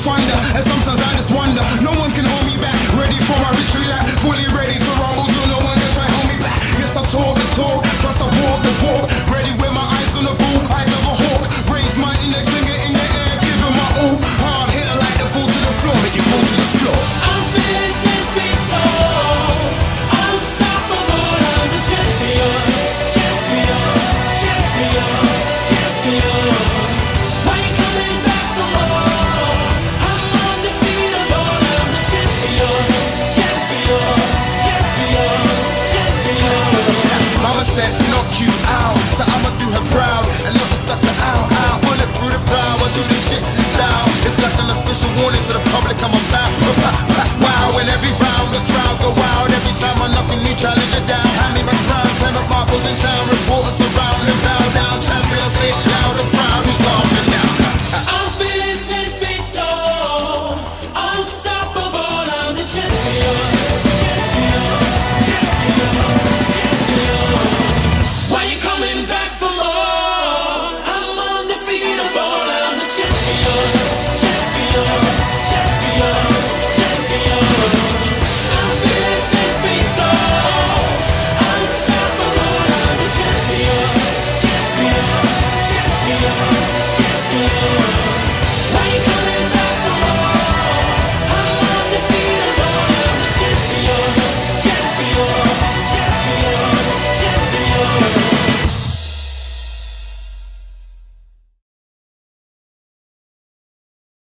Thunder, and sometimes warning to the public, I'm about.